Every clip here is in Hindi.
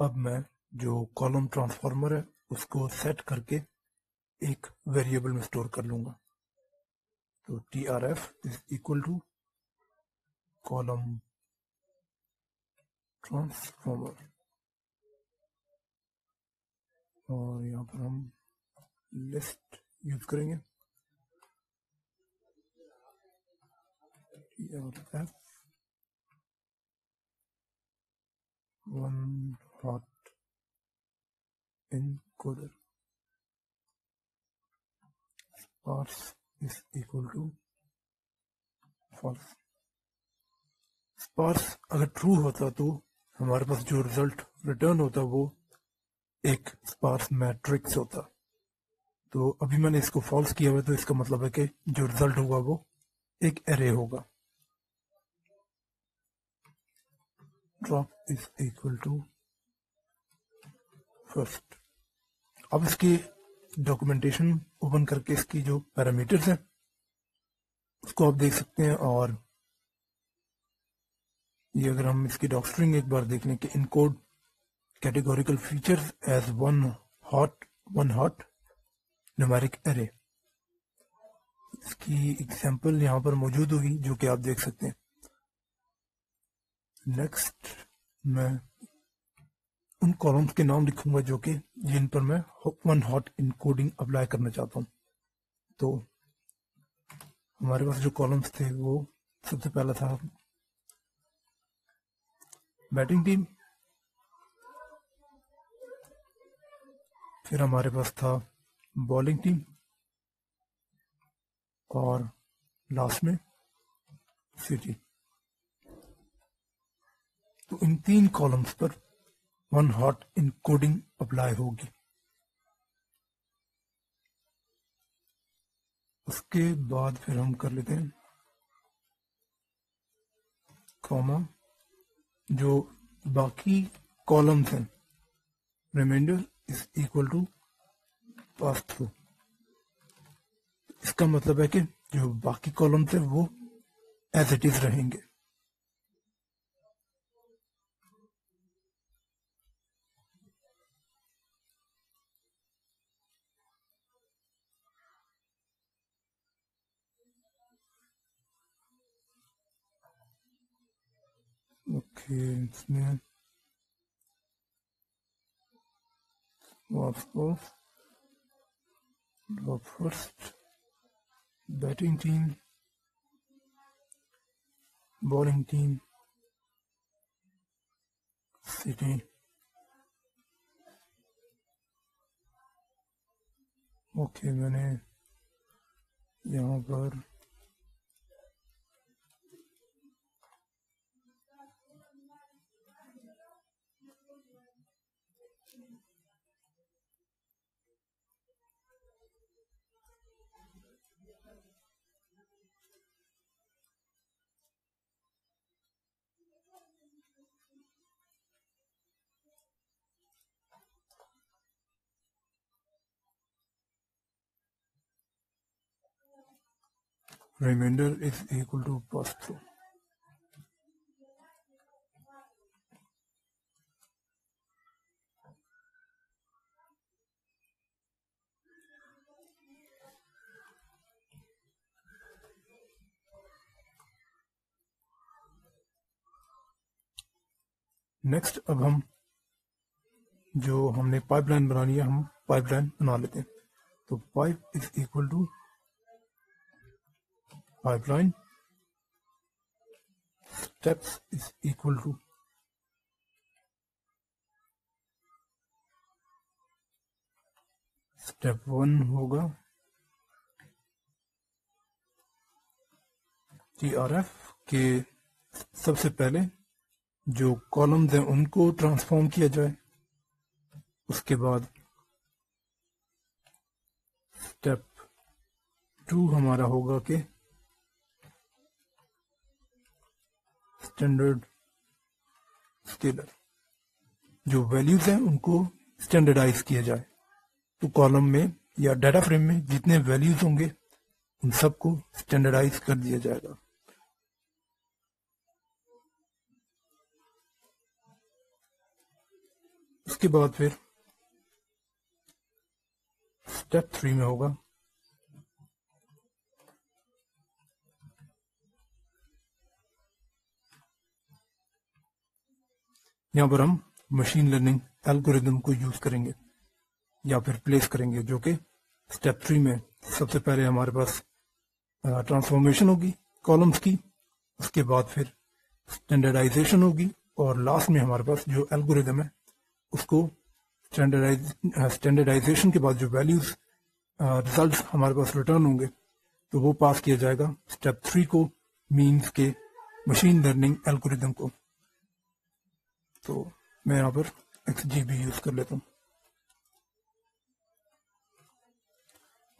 अब मैं जो कॉलम ट्रांसफॉर्मर है, उसको सेट करके एक वेरिएबल में स्टोर कर लूँगा। तो T R F is equal to column transformer. और यहाँ पर हम लिस्ट यूज़ करेंगे। टी hot encoder sparse is equal to false. Sparse अगर ट्रू होता तो हमारे पास जो रिज़ल्ट रिटर्न होता वो एक स्पार्स मैट्रिक्स होता। तो अभी मैंने इसको फॉल्स किया हुआ तो इसका मतलब है कि जो रिज़ल्ट होगा वो एक एरे होगा। Drop is equal to first अब इसकी डॉक्यूमेंटेशन ओपन करके इसकी जो पैरामीटर्स है, उसको आप देख सकते हैं और ये अगर हम इसकी डॉक्टरिंग एक बार देख लें कि encode categorical features as one hot one hot numeric array इसकी एग्जांपल यहाँ पर मौजूद होगी, जो कि आप देख सकते हैं। नेक्स्ट मैं उन कॉलम्स के नाम लिखूँगा जो कि जिन पर मैं वन हॉट इनकोडिंग अप्लाई करना चाहता हूँ। तो हमारे पास जो कॉलम्स थे, वो सबसे पहला था बैटिंग टीम फिर हमारे पास था बॉलिंग टीम और लास्ट में सिटी तो इन तीन कॉलम्स पर वन हॉट इनकोडिंग अप्लाई होगी। उसके बाद फिर हम कर लेते हैं कॉमा जो बाकी कॉलम्स हैं remainder is equal to pass through इसका मतलब है कि जो बाकी कॉलम्स हैं, वो एज इट इज़ रहेंगे। Okay, इसमें was drop first batting team bowling team city okay okay, मैंने यहाँ पर remainder is equal to pass through. Next अब हम जो हमने पाइपलाइन बनानी है, हम पाइपलाइन बना लेते हैं तो pipe is equal to pipeline. Steps is equal to step one होगा टी आर एफ़ के सबसे पहले जो कॉलम्स हैं, उनको ट्रांसफॉर्म किया जाए। उसके बाद स्टेप टू हमारा होगा कि स्टैंडर्ड स्केलर जो वैल्यूज़ हैं, उनको स्टैंडर्डाइज किया जाए। तो कॉलम में या डाटा फ्रेम में जितने वैल्यूज़ होंगे, उन सबको स्टैंडर्डाइज कर दिया जाएगा। उसके बाद फिर स्टेप थ्री में होगा। यहाँ पर हम मशीन लर्निंग एल्गोरिदम को यूज़ करेंगे, या फिर प्लेस करेंगे, जो कि स्टेप थ्री में सबसे पहले हमारे पास ट्रांसफॉर्मेशन होगी कॉलम्स की, उसके बाद फिर स्टैंडर्डाइजेशन होगी, और लास्ट में हमारे पास जो एल्गोरिदम है, उसको स्टैंडर्डाइजेशन के बाद जो वैल्यूज़ रिज़ल्ट हमारे पास रिटर्न होंगे तो वो पास किया जाएगा स्टेप थ्री को मीन्स के मशीन लर्निंग एल्गोरिदम को। तो मैं यहाँ पर एक्स जी बी यूज़ कर लेता हूँ।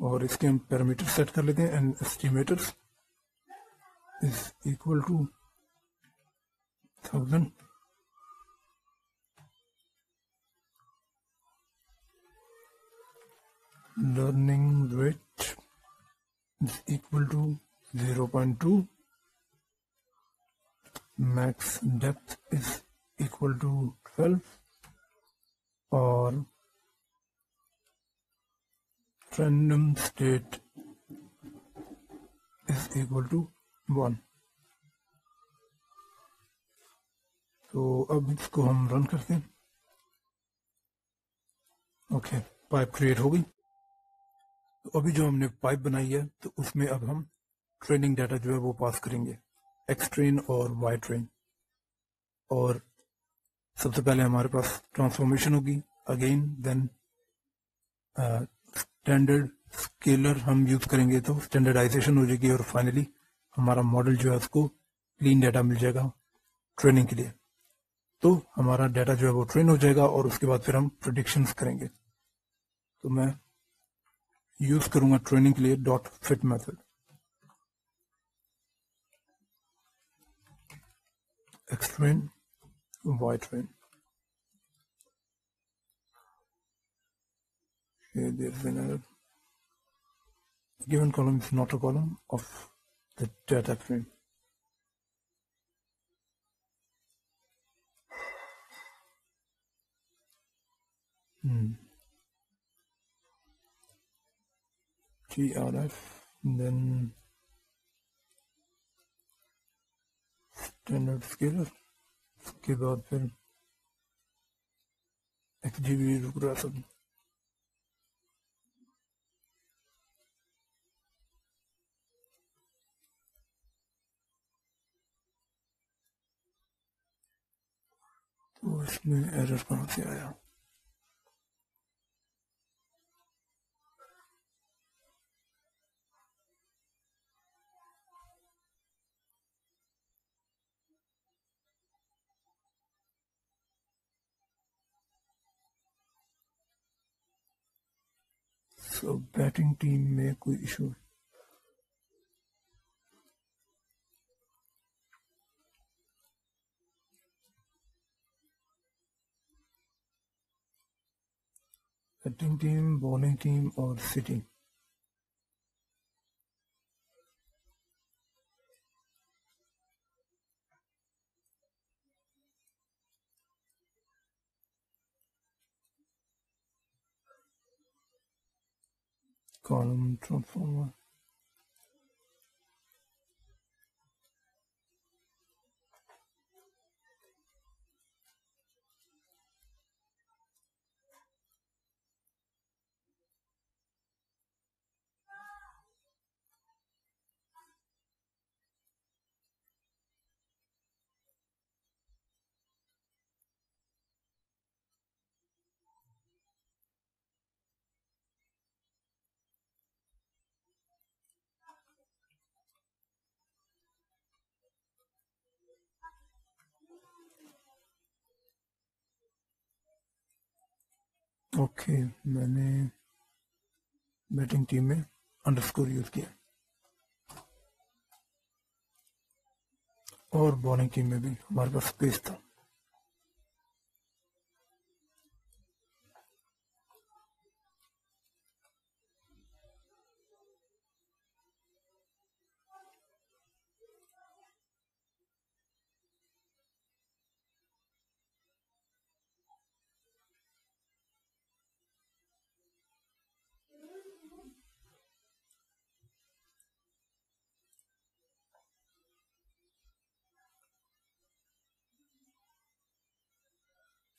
और इसके हम पैरामीटर सेट कर लेते हैं and estimators is equal to thousand learning rate is equal to 0.2 max depth is equal to 12 or random state is equal to 1 तो अब इसको हम रन करते हैं। ओके पाइप क्रिएट हो गई। तो अभी जो हमने पाइप बनाई है तो उसमें अब हम ट्रेनिंग डाटा जो है वो पास करेंगे। एक्स ट्रेन और वाई ट्रेन और सबसे पहले हमारे पास ट्रांसफॉर्मेशन होगी। अगेन देन स्टैंडर्ड स्केलर हम यूज़ करेंगे तो स्टैंडर्डाइजेशन हो जाएगी और फाइनली हमारा मॉडल जो है उसको क्लीन डाटा मिल जाएगा ट्रेनिंग के लिए। तो हमारा डाटा जो है वो ट्रेन हो जाएगा और उसके बाद फिर हम प्रोडिक्शन करेंगे। तो मैं यूज़ करूँगा ट्रेनिंग के लिए dot fit method X train train. Okay, there's an error. The given column is not a column of the data frame. Hmm. TRF, then standard scalar. उसके बाद फिर एक जी बी रुक रहा था। तो इसमें एरर कहाँ से आया? सो बैटिंग टीम में कोई issue batting team bowling team और सिटिंग 宝了们中风 ओके, मैंने बैटिंग टीम में अंडरस्कोर यूज़ किया। और बॉलिंग टीम में भी हमारे पास स्पेस था।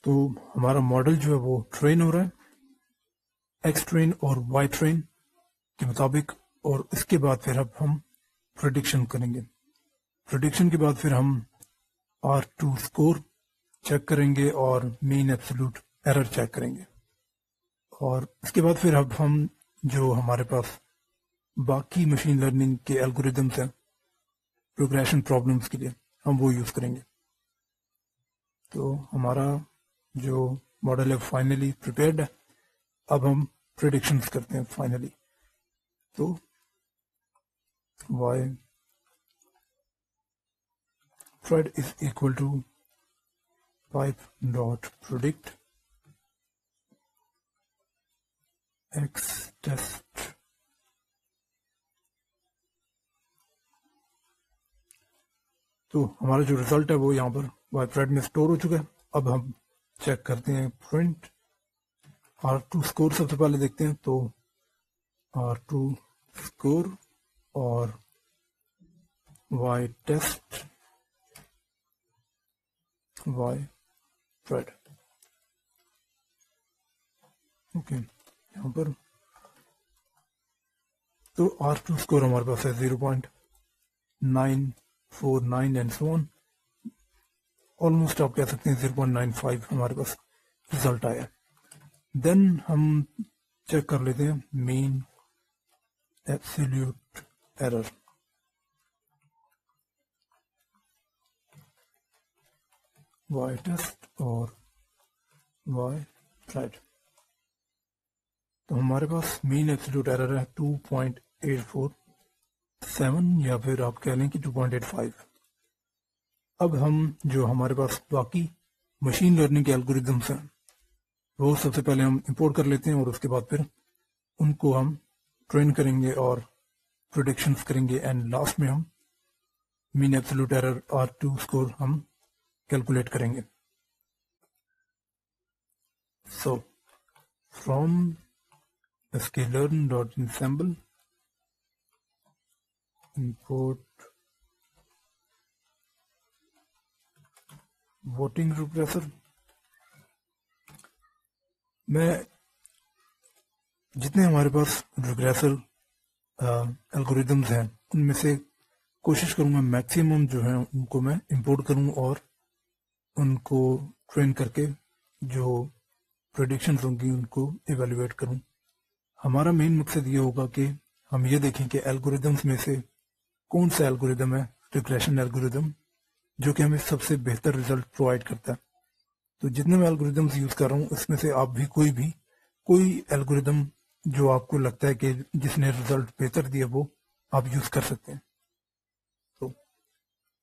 तो हमारा मॉडल जो है वो ट्रेन हो रहा है एक्स ट्रेन और वाई ट्रेन के मुताबिक, और इसके बाद फिर अब हम प्रोडिक्शन करेंगे। प्रोडिक्शन के बाद फिर हम आर टू स्कोर चेक करेंगे और मेन एब्सोल्यूट एरर चेक करेंगे। और इसके बाद फिर अब हम जो हमारे पास बाकी मशीन लर्निंग के एल्गोरिदम्स हैं प्रोग्रेशन प्रॉब्लम्स के लिए, हम वो यूज़ करेंगे। तो हमारा जो मॉडल है फाइनली प्रिपेयर्ड है। अब हम प्रिडिक्शंस करते हैं फाइनली तो Y pred is equal to pipe dot predict X test तो हमारा जो रिज़ल्ट है वो यहाँ पर वाई फ्रेड में स्टोर हो चुका है। अब हम चेक करते हैं प्रिंट आर टू स्कोर सबसे पहले देखते हैं तो आर टू स्कोर और Y test Y pred okay यहाँ पर तो आर टू स्कोर हमारे पास है zero point nine four nine and so on almost आप कह सकते हैं ज़ीरो पॉइंट नाइन फाइव हमारे पास रिज़ल्ट आया। देन हम चेक कर लेते हैं mean absolute error Y test और वाई ट्राइड तो हमारे पास मेन एब्सोल्यूट एरर है two point eight four seven या फिर आप कह लें कि टू पॉइंट एट फाइव अब हम जो हमारे पास बाकी मशीन लर्निंग के एल्गोरिदम्स हैं, वो सबसे पहले हम इंपोर्ट कर लेते हैं और उसके बाद फिर उनको हम ट्रेन करेंगे और प्रोडिक्शंस करेंगे एंड लास्ट में हम mean absolute error R two score हम कैलकुलेट करेंगे। So from ensemble import voting regressor मैं जितने हमारे पास रिग्रेसर एल्गोरिदम्स हैं, उनमें से कोशिश करूँगा मैक्सिमम जो है उनको मैं इंपोर्ट करूँ और उनको ट्रेन करके जो प्रोडिक्शन होंगी उनको इवेलुएट करूँ। हमारा मेन मकसद ये होगा कि हम ये देखें कि एल्गोरिदम्स में से कौन सा एल्गोरिदम है रिग्रेशन एल्गोरिदम जो कि हमें सबसे बेहतर रिज़ल्ट प्रोवाइड करता है। तो जितने मैं एल्गोरिदम्स यूज़ कर रहा हूँ, उसमें से आप भी कोई भी, कोई एल्गोरिदम जो आपको लगता है कि जिसने रिज़ल्ट बेहतर दिया, वो आप यूज़ कर सकते हैं। तो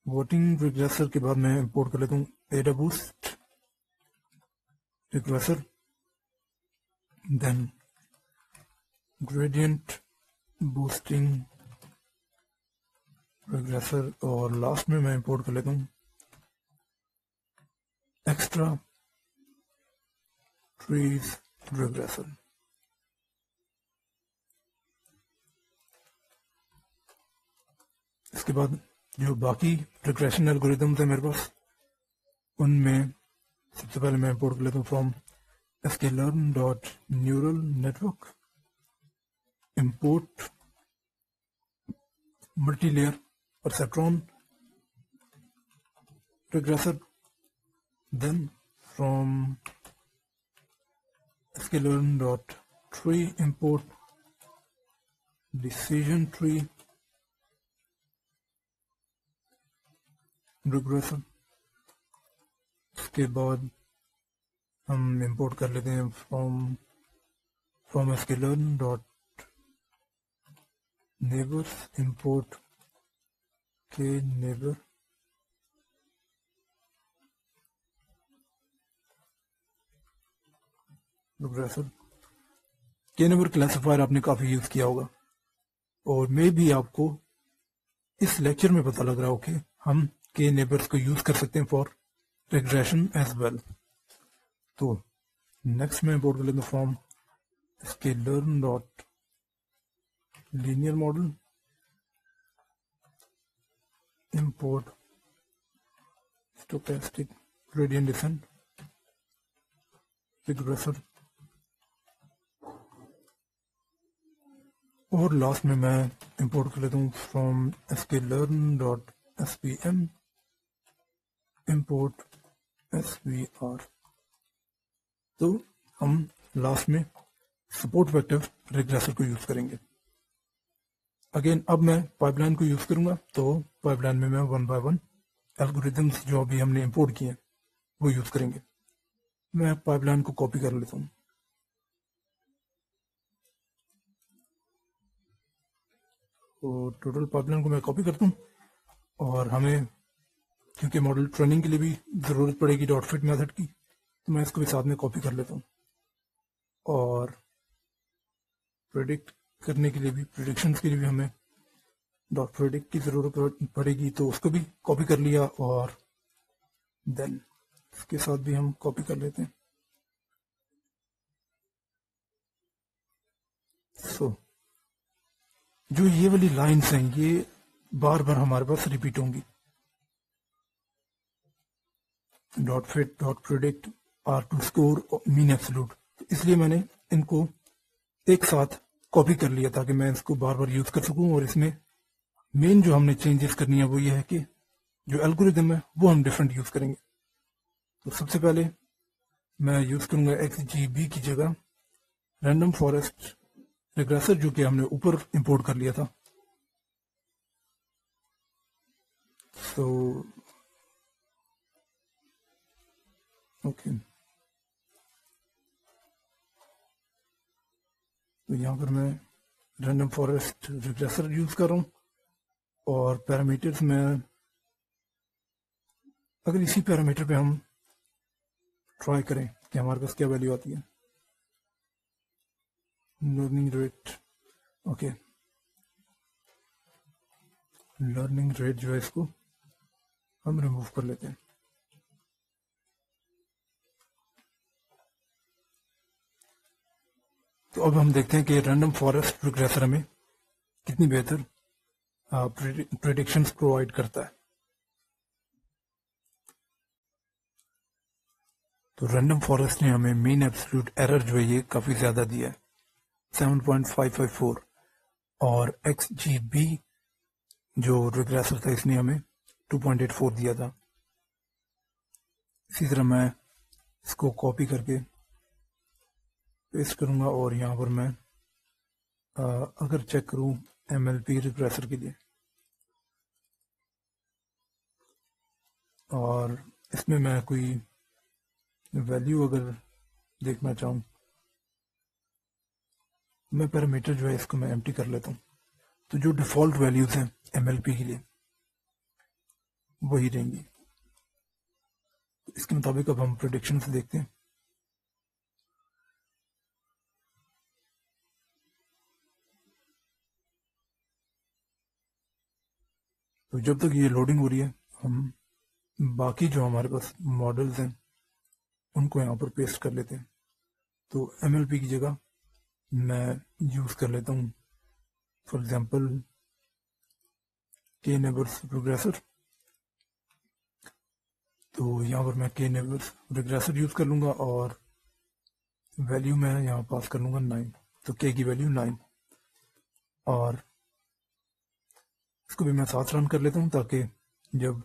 वोटिंग रिग्रेसर के बाद मैं इम्पोर्ट कर लेता हूँ। Ada boost regressor then gradient boosting regressor और लास्ट में मैं इंपोर्ट कर लेता हूँ। एक्स्ट्रा ट्रीज रिग्रेसर इसके बाद जो बाकी रिग्रेशन एल्गोरिदम्स है मेरे पास, उनमें सबसे पहले मैं इंपोर्ट कर लेता हूँ from sklearn dot neural network import multi layer perceptron regressor then from sklearn dot tree import decision tree regressor उसके बाद हम इंपोर्ट कर लेते हैं from from sklearn dot neighbors import K neighbour K neighbour classifier आपने काफ़ी यूज़ किया होगा। और मे भी आपको इस लेक्चर में पता लग रहा हो कि हम के नेबर्स को यूज़ कर सकते हैं फॉर रिग्रेशन एज वेल तो नेक्स्ट में बोर्ड कर लेते from sklearn dot linear model import stochastic gradient descent regressor और लास्ट में मैं इंपोर्ट कर लेता हूँ from S K learn dot S P M import S V R तो हम लास्ट में सपोर्ट वेक्टर रिग्रेसर को यूज़ करेंगे। अगेन अब मैं पाइपलाइन को यूज़ करूँगा तो पाइपलाइन में मैं वन बाय वन एल्गोरिदम्स जो अभी हमने इंपोर्ट किए वो यूज़ करेंगे। मैं पाइपलाइन को कॉपी कर लेता हूँ। तो टोटल पाइपलाइन को मैं कॉपी करता हूँ, और हमें, क्योंकि मॉडल ट्रेनिंग के लिए भी ज़रूरत पड़ेगी डॉट फिट मेथड की तो मैं इसको भी साथ में कॉपी कर लेता हूँ। और प्रोडिक्ट करने के लिए भी प्रोडिक्शन के लिए भी हमें डॉट प्रोडिक्ट की ज़रूरत पड़ेगी तो उसको भी कॉपी कर लिया और देन इसके साथ भी हम कॉपी कर लेते हैं। सो so, जो ये वाली लाइंस हैं ये बार बार हमारे पास रिपीट होंगी। Dot fit dot predict R two score mean absolute इसलिए मैंने इनको एक साथ कॉपी कर लिया ताकि मैं इसको बार बार यूज़ कर सकूँ और इसमें मेन जो हमने चेंजेस करनी है वो ये है कि जो एल्गोरिदम है, वो हम डिफरेंट यूज़ करेंगे। तो सबसे पहले मैं यूज़ करूँगा एक्स जी बी की जगह रैंडम फॉरेस्ट रिग्रेसर जो कि हमने ऊपर इंपोर्ट कर लिया था। सो ओके तो यहाँ पर मैं रैंडम फॉरेस्ट रिग्रेसर यूज़ कर रहा हूँ और पैरामीटर्स में अगर इसी पैरामीटर पे हम ट्राई करें कि हमारे पास क्या वैल्यू आती है। Learning rate okay learning rate जो है इसको हम रिमूव कर लेते हैं। तो अब हम देखते हैं कि रैंडम फॉरेस्ट रिग्रेसर हमें कितनी बेहतर प्रिडिक्शंस प्रोवाइड करता है। तो रैंडम फॉरेस्ट ने हमें मेन एब्सोल्यूट एरर जो है ये काफ़ी ज़्यादा दिया है। 7.554 और एक्स जी बी जो रिग्रेसर था, इसने हमें 2.84 दिया था। इसी तरह मैं इसको कॉपी करके पेस्ट करूँगा और यहाँ पर मैं आ, अगर चेक करूँ एम एल पी रिग्रेसर के लिए। और इसमें मैं कोई वैल्यू अगर देखना चाहूँ मैं पैरामीटर जो है इसको मैं एम्प्टी कर लेता हूँ। तो जो डिफ़ॉल्ट वैल्यूज़ हैं एमएलपी के लिए वही रहेंगी। इसके मुताबिक अब हम प्रोडिक्शन से देखते हैं। तो जब तक ये लोडिंग हो रही है, हम बाकी जो हमारे पास मॉडल्स हैं, उनको यहाँ पर पेस्ट कर लेते हैं। तो MLP की जगह मैं यूज़ कर लेता हूँ। For example K neighbours progressor तो यहाँ पर मैं के नेबर्स प्रोग्रेसर यूज़ कर लूँगा और वैल्यू मैं यहाँ पास कर लूँगा नाइन तो के की वैल्यू नाइन और इसको भी मैं साथ रन कर लेता हूँ ताकि जब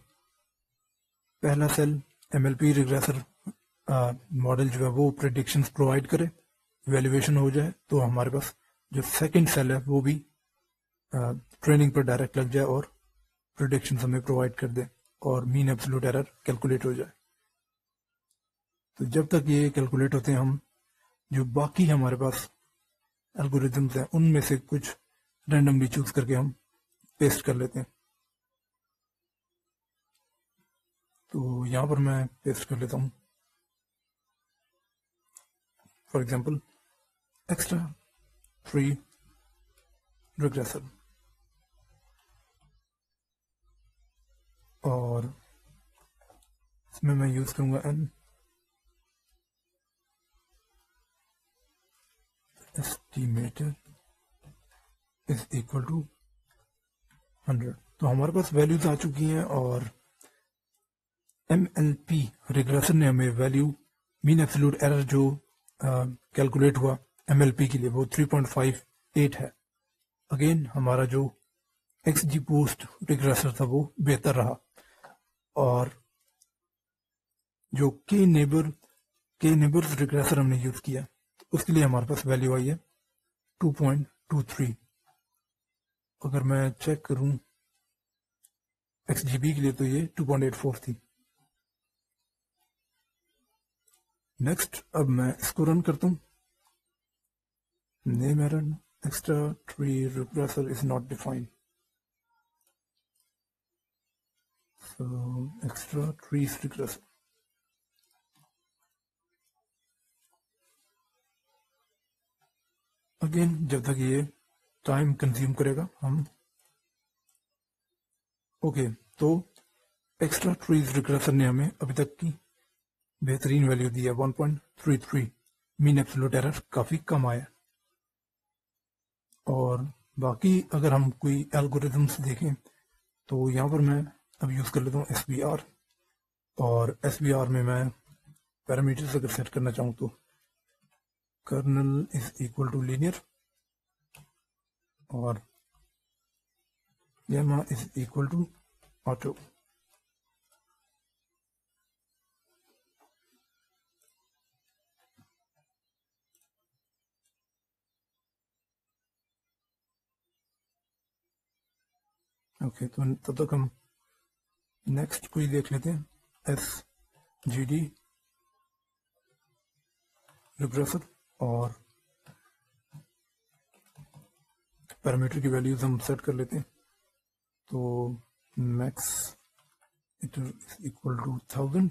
पहला cell M L P regressor model जो है वो प्रडिक्शन प्रोवाइड करे वैल्यूएशन हो जाए तो हमारे पास जो सेकंड सेल है वो भी ट्रेनिंग पर डायरेक्ट लग जाए और प्रोडिक्शन हमें प्रोवाइड कर दे और मीन एब्सोल्यूट एरर कैलकुलेट हो जाए। तो जब तक ये कैलकुलेट होते हैं, हम जो बाकी हमारे पास एल्गोरिदम्स हैं, उनमें से कुछ रैंडमली चूज़ करके हम पेस्ट कर लेते हैं। तो यहाँ पर मैं पेस्ट कर लेता हूँ। For example extra free regressor और इसमें मैं यूज़ करूँगा N estimated is equal to hundred. तो हमारे पास वैल्यूज़ आ चुकी हैं और एम एल पी रिग्रेशन ने हमें वैल्यू मीन एब्सोल्यूट एरर जो कैलकुलेट हुआ एम एल पी के लिए, वो 3.58 है। अगेन हमारा जो एक्स जी पोस्ट रिग्रेसर था, वो बेहतर रहा। और जो के नेबर के नेबर्स रिग्रेसर हमने यूज़ किया, उसके लिए हमारे पास वैल्यू आई है 2.23 अगर मैं चेक करूँ एक्स जी के लिए तो ये 2.84 थी। नेक्स्ट अब मैं इसको रन करता हूँ। Name error extra tree regressor is not defined so, extra trees regressor again जब तक ये टाइम कंज्यूम करेगा, हम। ओके तो एक्स्ट्रा ट्रीज रिग्रेसर ने हमें अभी तक की बेहतरीन वैल्यू दी है 1.33 मीन एब्सोल्यूट एरर काफ़ी कम आया और बाकी अगर हम कोई एल्गोरिथम्स देखें तो यहाँ पर मैं अब यूज़ कर लेता हूँ एस और एस बी आर में मैं पैरामीटर्स अगर सेट करना चाहूँ तो kernel is equal to linear और gamma is equal to auto okay तो तब तक हम नेक्स्ट कोई देख लेते हैं। एस जी डी रिप्रेसर और पैरामीटर की वैल्यूज़ हम सेट कर लेते हैं। तो max it is equal to thousand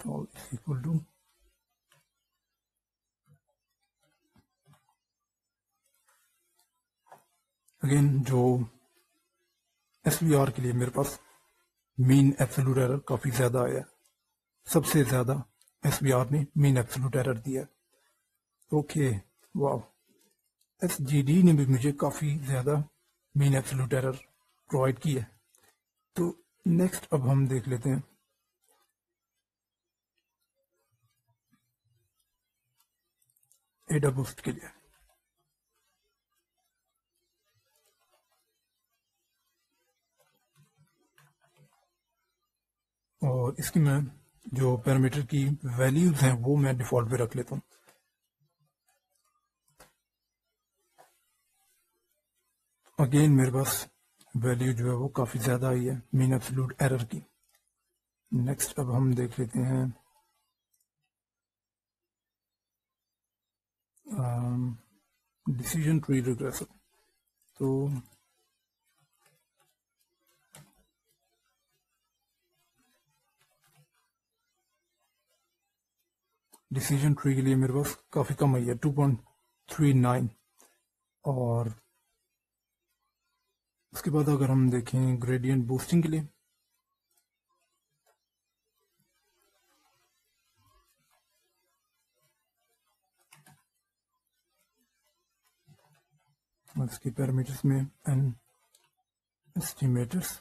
is equal to again जो एस के लिए मेरे पास मीन एब्सोल्यूट एरर काफ़ी ज़्यादा आया सबसे ज़्यादा एसवीआर ने मीन एब्सोल्यूट एरर दिया ओके वाह एस ने भी मुझे काफ़ी ज़्यादा मीन एब्सोल्यूट एरर प्रोवाइड की है। तो नेक्स्ट अब हम देख लेते हैं। एडा बूस्ट के लिए। और इसकी मैं जो पैरामीटर की वैल्यूज़ हैं वो मैं डिफ़ॉल्ट पे रख लेता हूँ। अगेन मेरे पास वैल्यू जो है वो काफ़ी ज़्यादा आई है। मीन एब्सोल्यूट एरर की। नेक्स्ट अब हम देख लेते हैं। डिसीज़न ट्री रिग्रेसर तो डिसीज़न ट्री के लिए मेरे पास काफ़ी कम आई है टू पॉइंट थ्री नाइन और उसके बाद अगर हम देखें ग्रेडियंट बूस्टिंग के लिए इसके पैरामीटर्स में N estimators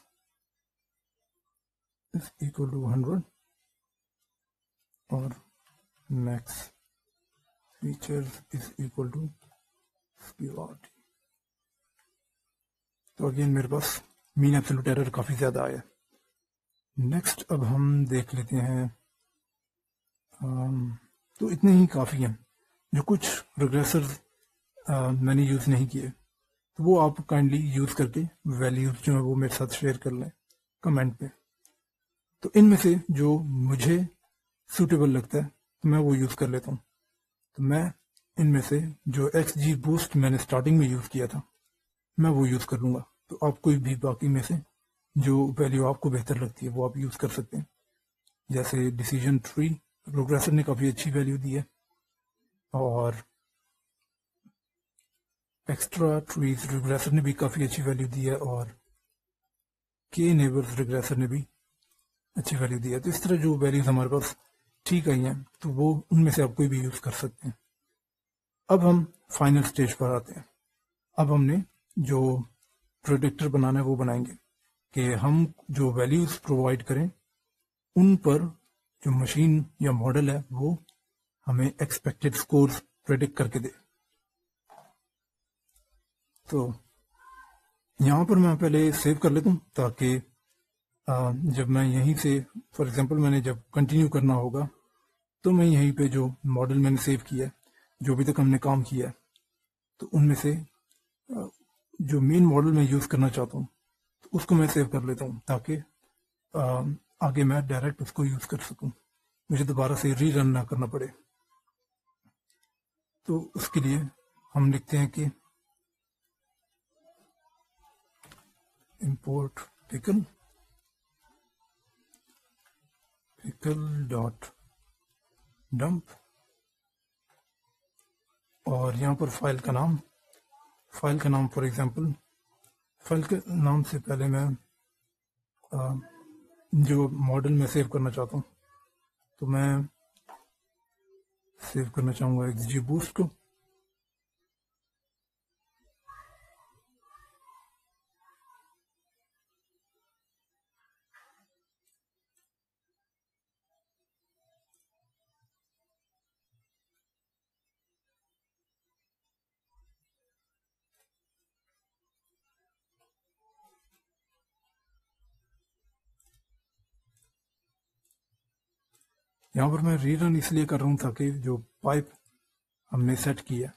is equal to hundred और max features is equal to skew तो अगेन मेरे पास मीन एब्सोल्यूट एरर काफ़ी ज़्यादा आया। नेक्स्ट अब हम देख लेते हैं तो इतने ही काफ़ी हैं, जो कुछ प्रोग्रेसर मैंने यूज़ नहीं किए। तो वो आप काइंडली यूज़ करके वैल्यूज़ जो है वो मेरे साथ शेयर कर लें कमेंट पे। तो इनमें से जो मुझे सूटेबल लगता है तो मैं वो यूज़ कर लेता हूँ। तो मैं इनमें से जो एक्स जी बूस्ट मैंने स्टार्टिंग में यूज़ किया था मैं वो यूज़ कर लूँगा। तो आप कोई भी बाकी में से जो वैल्यू आपको बेहतर लगती है, वो आप यूज़ कर सकते हैं। जैसे डिसीज़न ट्री प्रोग्रेसर ने काफ़ी अच्छी वैल्यू दी है। और एक्स्ट्रा ट्रीज रिग्रेसर ने भी काफ़ी अच्छी वैल्यू दी है और के नेबर्स रिग्रेसर ने भी अच्छी वैल्यू दी है। तो इस तरह जो वैल्यूज़ हमारे पास ठीक है तो वो उनमें से आप कोई भी यूज़ कर सकते हैं। अब हम फाइनल स्टेज पर आते हैं। अब हमने जो प्रोडिक्टर बनाना है, वो बनाएँगे कि हम जो वैल्यूज़ प्रोवाइड करें, उन पर जो मशीन या मॉडल है, वो हमें एक्सपेक्टेड स्कोर प्रेडिक्ट करके दे। तो यहाँ पर मैं पहले सेव कर लेता हूँ, ताकि जब मैं यहीं से फॉर एग्जांपल मैंने जब कंटिन्यू करना होगा तो मैं यहीं पे जो मॉडल मैंने सेव किया है, जो अभी तक हमने काम किया है तो उनमें से जो मेन मॉडल मैं यूज़ करना चाहता हूँ तो उसको मैं सेव कर लेता हूँ ताकि आगे मैं डायरेक्ट उसको यूज़ कर सकूँ। मुझे दोबारा से री रन ना करना पड़े। तो उसके लिए हम लिखते हैं कि import pickle pickle dot dump और यहाँ पर फ़ाइल का नाम फ़ाइल का नाम फॉर एग्जांपल फ़ाइल के नाम से पहले मैं आ, जो मॉडल में सेव करना चाहता हूँ तो मैं सेव करना चाहूँगा एक्स जी बूस्ट को। यहाँ पर मैं रीरन इसलिए कर रहा हूँ ताकि जो पाइप हमने सेट किया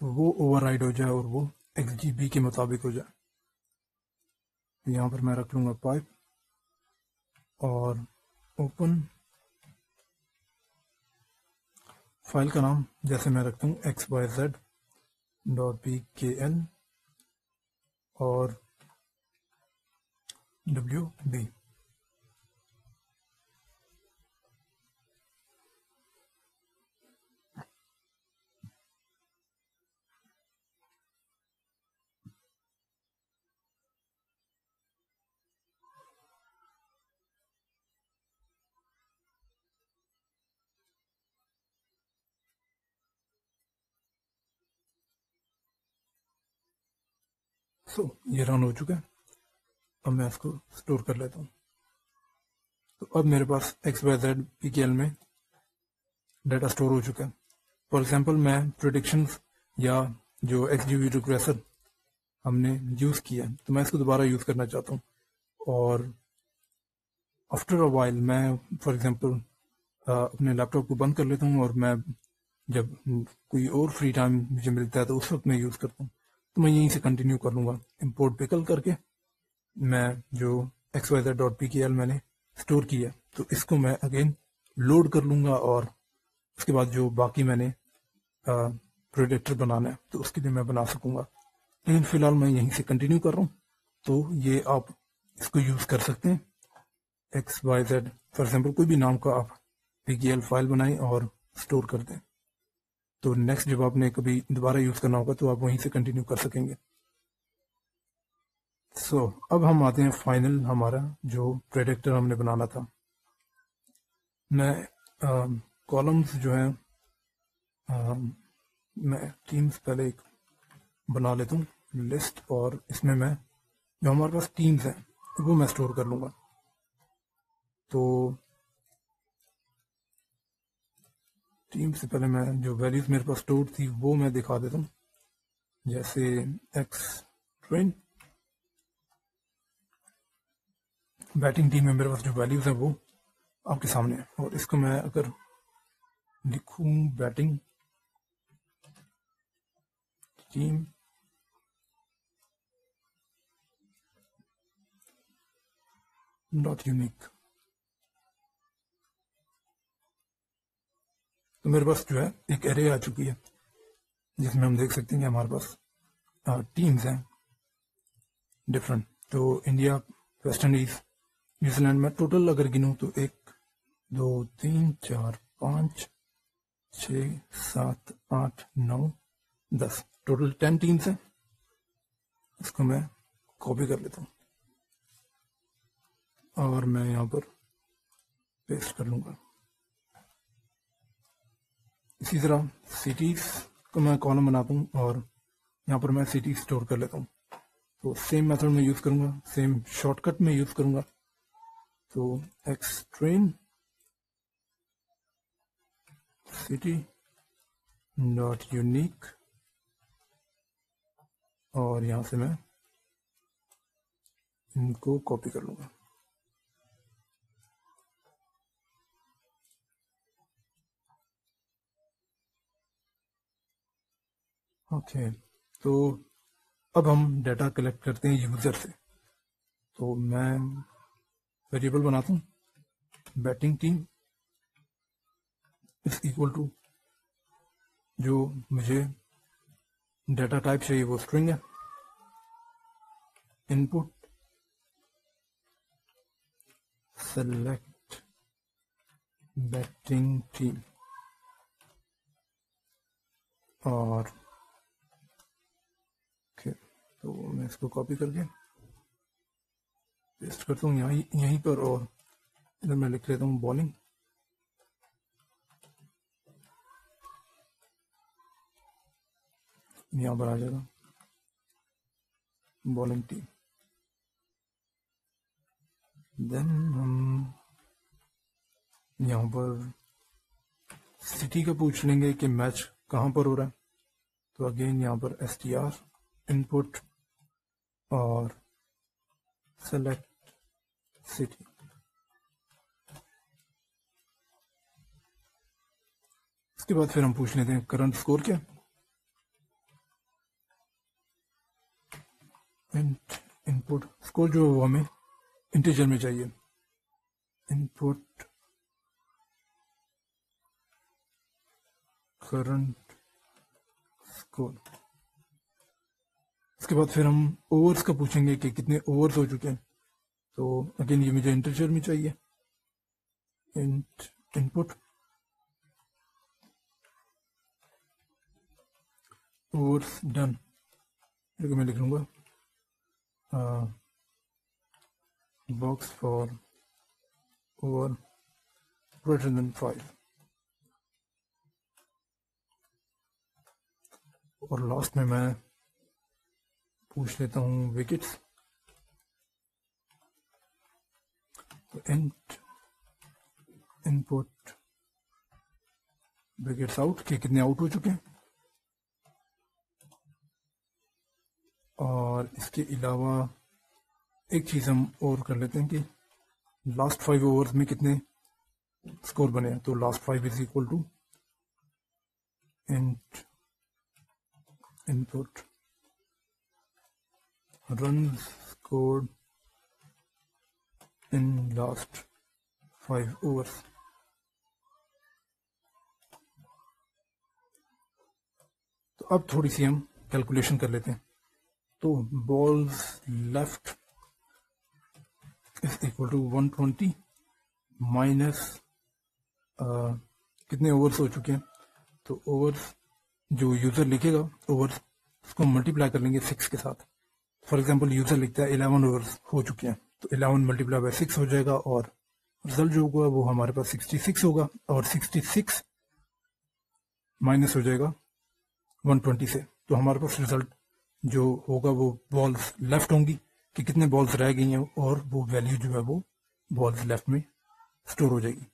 तो वो ओवरराइड हो जाए और वो XGB के मुताबिक हो जाए। यहाँ पर मैं रख लूँगा पाइप और ओपन फ़ाइल का नाम जैसे मैं रखता हूँ X Y Z dot P K L और डब्ल्यू बी सो ये रन हो चुका है। अब मैं इसको स्टोर कर लेता हूँ। तो अब मेरे पास X Y Z P K L में डाटा स्टोर हो चुका है। फॉर एग्ज़ाम्पल मैं प्रोडिक्शन या जो एक्स जी वी रिक्वेसर हमने यूज़ किया है तो मैं इसको दोबारा यूज़ करना चाहता हूँ। और आफ्टर अ वाइल मैं फॉर एग्ज़ाम्पल अपने लैपटॉप को बंद कर लेता हूँ और मैं जब कोई और फ्री टाइम मुझे मिलता है तो उस वक्त मैं यूज़ करता हूँ। तो मैं यहीं से कंटिन्यू कर लूँगा इम्पोर्ट पिकल करके। मैं जो X Y dot P K L मैंने स्टोर किया तो इसको मैं अगेन लोड कर लूँगा और उसके बाद जो बाकी मैंने प्रोडक्टर बनाना है तो उसके लिए मैं बना सकूँगा। लेकिन फ़िलहाल मैं यहीं से कंटिन्यू कर रहा हूँ तो ये आप इसको यूज़ कर सकते हैं। X Y Z for example कोई भी नाम का आप पी फ़ाइल बनाएँ और स्टोर कर दें। तो नेक्स्ट जब आपने कभी दोबारा यूज़ करना होगा तो आप वहीं से कंटिन्यू कर सकेंगे। सो so, अब हम आते हैं फाइनल हमारा जो प्रोडक्टर हमने बनाना था। मैं कॉलम्स जो है आ, मैं टीम्स पहले एक बना लेता हूँ लिस्ट और इसमें मैं जो हमारे पास टीम्स हैं वो मैं स्टोर कर लूँगा। तो टीम से पहले मैं जो वैल्यूज़ मेरे पास स्टोर थी, वो मैं दिखा देता हूँ। जैसे एक्स ट्रेन बैटिंग टीम में मेरे पास जो वैल्यूज़ है वो आपके सामने है। और इसको मैं अगर लिखूं बैटिंग टीम डॉट यूनिक तो मेरे पास जो है एक एरे आ चुकी है, जिसमें हम देख सकते हैं कि हमारे पास टीम्स हैं डिफरेंट तो India West Indies New Zealand में टोटल अगर गिनूं तो एक, दो, तीन, चार, पाँच, छ, सात, आठ, नौ, दस। टोटल टेन टीम्स हैं। इसको मैं कॉपी कर लेता हूँ। और मैं यहाँ पर पेस्ट कर लूँगा। इसी तरह सिटीज़ को मैं कॉलम बनाता हूँ और यहाँ पर मैं सिटी स्टोर कर लेता हूँ। तो सेम मेथड में यूज़ करूँगा सेम शॉर्टकट में यूज़ करूँगा। तो X train city dot unique और यहाँ से मैं इनको कॉपी कर लूँगा। ओके। तो अब हम डाटा कलेक्ट करते हैं यूज़र से। तो मैं वेरिएबल बनाता हूँ। Batting team is equal to जो मुझे डाटा टाइप चाहिए वो स्ट्रिंग है। इनपुट सेलेक्ट बैटिंग टीम और तो मैं इसको कॉपी करके पेस्ट करता हूँ यहीं यहीं पर और इधर मैं लिख लेता हूँ बॉलिंग यहाँ पर आ जाएगा बॉलिंग टीम देन हम यहाँ पर सिटी का पूछ लेंगे कि मैच कहाँ पर हो रहा है? तो अगेन यहाँ पर एस टी आर इनपुट और सेलेक्ट सिटी इसके बाद फिर हम पूछ लेते हैं करंट स्कोर क्या? इनपुट स्कोर जो वो हमें इंटीजर में चाहिए। इनपुट करंट स्कोर इसके बाद फिर हम ओवर्स का पूछेंगे कि कितने ओवर्स हो चुके हैं। तो अगेन ये मुझे इंटीजर में चाहिए। इनपुट ओवर्स डन जो मैं लिख लूँगा। Box for over greater than 5 और लास्ट में मैं पूछ लेता हूँ विकेट्स तो इंट इनपुट विकेट्स आउट के कितने आउट हो चुके हैं? और इसके अलावा एक चीज़ हम और कर लेते हैं कि लास्ट फाइव ओवर्स में कितने स्कोर बने हैं? तो last five is equal to int input run score in last five overs तो अब थोड़ी सी हम कैलकुलेशन कर लेते हैं। तो balls left is equal to 120 minus कितने ओवर्स हो चुके हैं? तो ओवर्स जो यूज़र लिखेगा ओवर्स उसको मल्टीप्लाई कर लेंगे सिक्स के साथ। फॉर एग्ज़ाम्पल यूज़र लिखता है इलेवन ओवर्स हो चुके हैं तो इलेवन मल्टीप्लाई बाय सिक्स हो जाएगा और रिज़ल्ट जो होगा वो हमारे पास सिक्सटी सिक्स होगा और सिक्सटी सिक्स माइनस हो जाएगा वन ट्वेंटी से। तो हमारे पास रिज़ल्ट जो होगा वो बॉल्स लेफ़्ट होंगी कि कितने बॉल्स रह गई हैं और वो वैल्यू जो है वो बॉल्स लेफ़्ट में स्टोर हो जाएगी।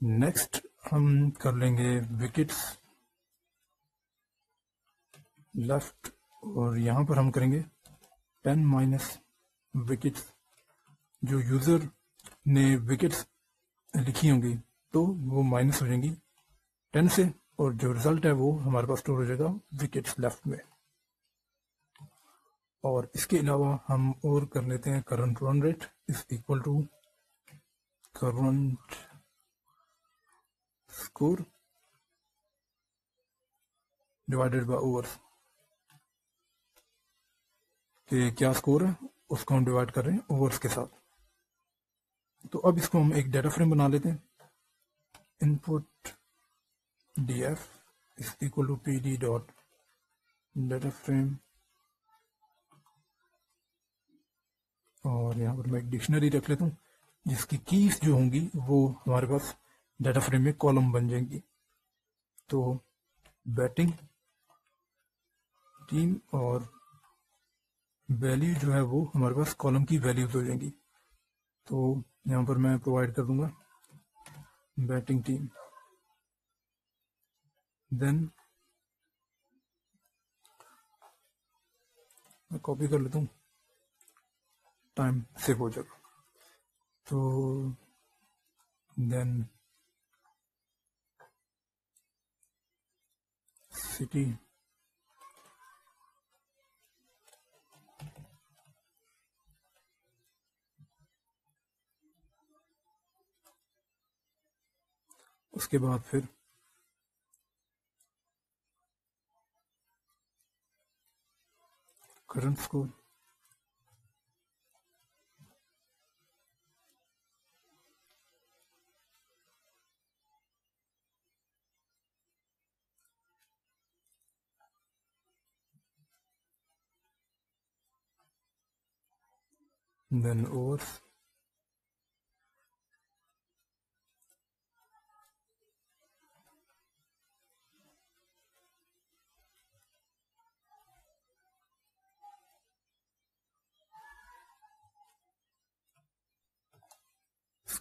नेक्स्ट हम कर लेंगे विकेट्स लेफ़्ट और यहाँ पर हम करेंगे टेन माइनस विकेट्स। जो यूज़र ने विकेट्स लिखी होंगी तो वो माइनस हो जाएँगी टेन से, और जो रिज़ल्ट है वो हमारे पास स्टोर हो जाएगा विकेट्स लेफ़्ट में। और इसके अलावा हम और कर लेते हैं current run rate is equal to current score divided by overs कि क्या स्कोर है, उसको हम डिवाइड कर रहे हैं ओवर्स के साथ। तो अब इसको हम एक डेटा फ्रेम बना लेते हैं। Input df is equal to pd dot data frame और यहाँ पर मैं एक डिक्शनरी रख लेता हूँ, जिसकी कीज जो होंगी वो हमारे पास डेटा फ्रेम में कॉलम बन जाएँगी। तो बैटिंग टीम और वैल्यू जो है वो हमारे पास कॉलम की वैल्यूज़ हो जाएँगी। तो यहाँ पर मैं प्रोवाइड कर दूँगा बैटिंग टीम। देन मैं कॉपी कर लेता हूँ। टाइम सेव हो जाएगा। तो देन सिटी उसके बाद फिर करंट स्कोर then overs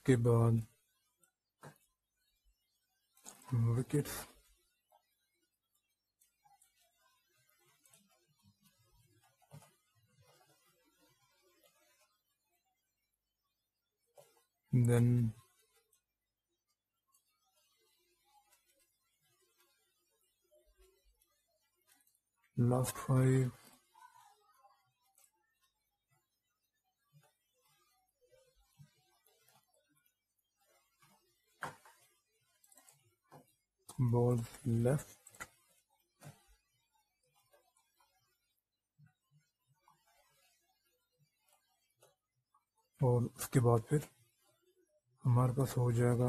उसके बाद wicket then last five balls left. और उसके बाद फिर हमारे पास हो जाएगा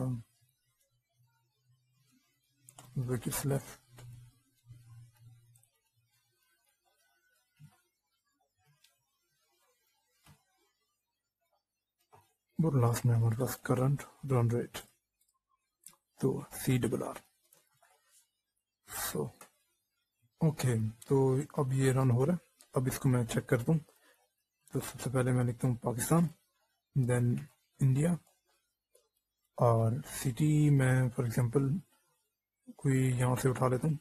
विकेट्स लेफ़्ट और लास्ट में हमारे पास करंट रन रेट तो C double R so okay तो अब ये रन हो रहा है। अब इसको मैं चेक करता हूँ। तो सबसे पहले मैं लिखता हूँ पाकिस्तान देन इंडिया और सिटी में फॉर एग्जांपल कोई यहाँ से उठा लेता हूँ।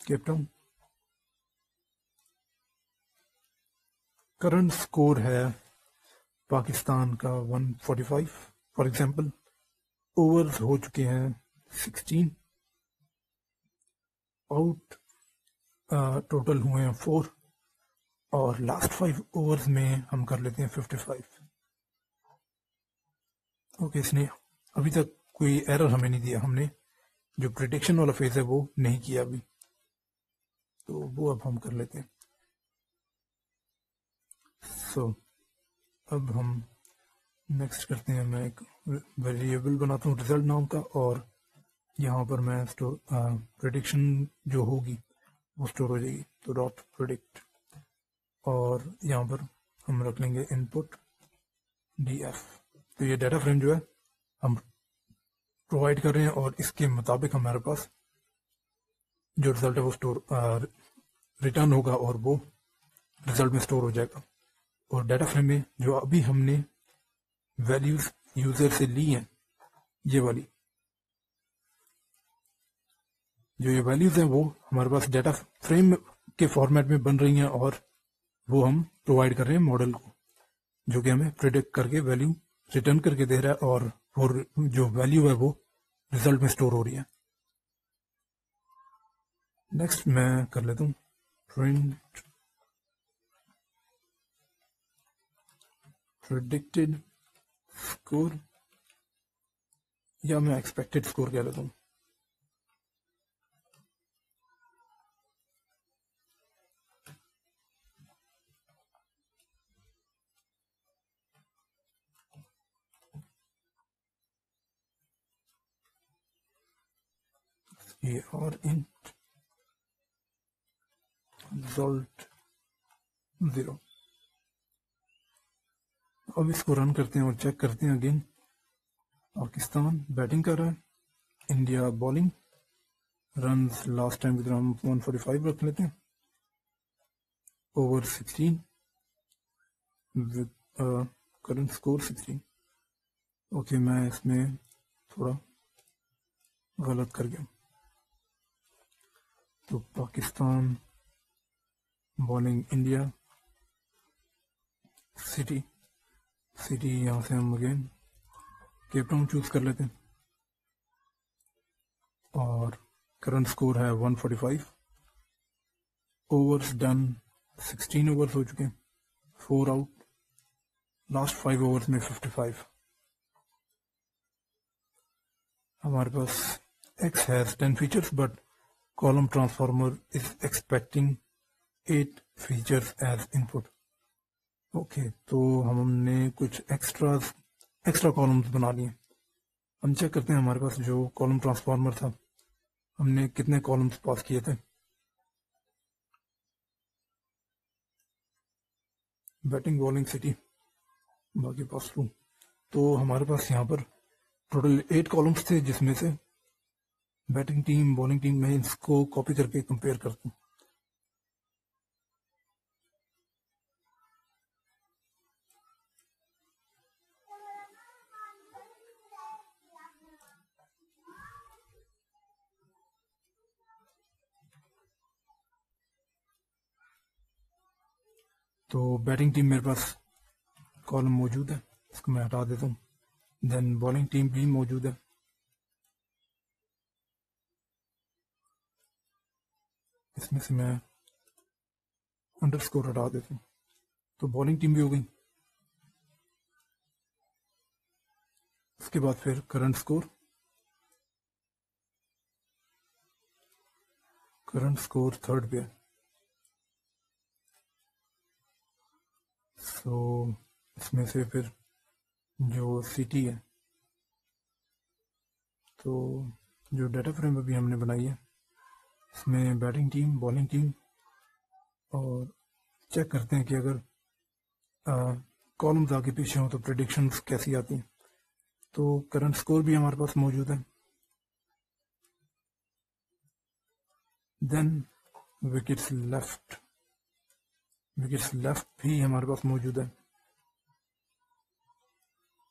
केप टाउन करंट स्कोर है पाकिस्तान का 145 फॉर एग्जांपल ओवर्स हो चुके हैं 16 आउट टोटल हुए हैं फोर और लास्ट फाइव ओवर्स में हम कर लेते हैं 55 ओके इसने अभी तक कोई एरर हमें नहीं दिया हमने। जो प्रिडिक्शन वाला फ़ेज़ है वो नहीं किया अभी। तो वो अब हम कर लेते हैं। सो so, अब हम नेक्स्ट करते हैं। मैं एक वेरिएबल बनाता हूँ रिज़ल्ट नाम का और यहाँ पर मैं स्टोर प्रिडिक्शन जो होगी, वो स्टोर हो जाएगी। तो डॉट प्रोडिक्ट और यहाँ पर हम रख लेंगे इनपुट डी एफ़ तो ये डाटा फ्रेम जो है, हम प्रोवाइड कर रहे हैं और इसके मुताबिक हमारे पास जो रिज़ल्ट है वो स्टोर रिटर्न होगा और वो रिज़ल्ट में स्टोर हो जाएगा। और डाटा फ्रेम में जो अभी हमने वैल्यूज़ यूज़र से ली हैं, ये वाली जो ये वैल्यूज़ हैं, वो हमारे पास डेटा फ्रेम के फॉर्मेट में बन रही हैं और वो हम प्रोवाइड कर रहे हैं मॉडल को, जो कि हमें प्रिडिक्ट करके वैल्यू रिटर्न करके दे रहा है और और जो वैल्यू है, वो रिज़ल्ट में स्टोर हो रही है। नेक्स्ट मैं कर लेता हूँ प्रिंट प्रिडिक्टेड स्कोर या मैं एक्सपेक्टेड स्कोर कह लेता हूँ। ये और इन रिज़ल्ट ज़ीरो अब इसको रन करते हैं और चेक करते हैं अगेन पाकिस्तान बैटिंग कर रहा है. India bowling run last time की तरह हम 145 रख लेते हैं. Over 16 with current score 16 okay मैं इसमें थोड़ा गलत कर गया तो Pakistan bowling India city city यहाँ से हम अगेन केप टाउन चूज़ कर लेते हैं। और करंट स्कोर है 145 ओवर्स डन 16 ओवर्स हो चुके हैं। Four out last five overs में 55 हमारे पास X has 10 features, but column transformer is expecting 8 features as input. Okay okay, तो हमने कुछ एक्स्ट्रा एक्स्ट्रा कॉलम्स बना लिए। हम चेक करते हैं हमारे पास जो कॉलम ट्रांसफार्मर था। हमने कितने कॉलम्स पास किए थे? बैटिंग बॉलिंग सिटी बाकी पास टू तो हमारे पास यहाँ पर टोटल एट कॉलम्स थे जिसमें से बैटिंग टीम, बॉलिंग टीम, में इसको कॉपी करके कंपेयर करता हूँ। तो बैटिंग टीम मेरे पास कॉलम मौजूद है, इसको मैं हटा देता हूँ। देन बॉलिंग टीम भी मौजूद है। इसमें से मैं अंडर स्कोर हटा देता हूँ। तो बॉलिंग टीम भी हो गई। उसके बाद फिर current score current score third पे है। सो इसमें से फिर जो सिटी है तो जो डाटा फ्रेम अभी हमने बनाई है इसमें बैटिंग टीम, बॉलिंग टीम और चेक करते हैं कि अगर कॉलम्स आगे पीछे हों तो प्रिडिक्शंस कैसी आती हैं। तो करंट स्कोर भी हमारे पास मौजूद है। Then wickets left wickets left भी हमारे पास मौजूद है।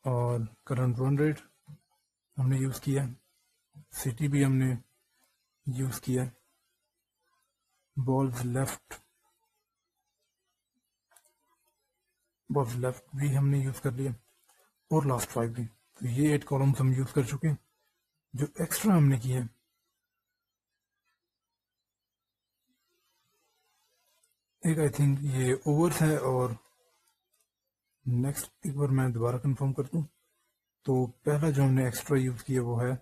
और करंट रन रेट हमने यूज़ किया है। सिटी भी हमने यूज़ किया बॉल्स लेफ़्ट बॉल्स लेफ़्ट भी हमने यूज़ कर लिया और लास्ट फाइव भी. तो ये एट कॉलम्स हम यूज़ कर चुके हैं, जो एक्स्ट्रा हमने किया एक आई थिंक ये ओवर्स है और नेक्स्ट एक बार मैं दोबारा कंफर्म कर दूँ. तो पहला जो हमने एक्स्ट्रा यूज़ किया वो है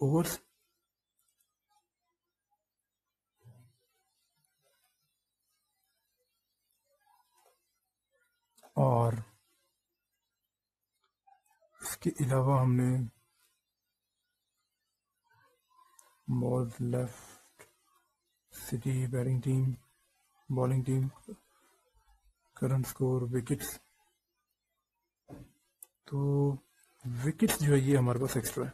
ओवर्स और इसके अलावा हमने ball left city batting team bowling team current score wickets तो विकेट्स जो है, ये हमारे पास एक्स्ट्रा है।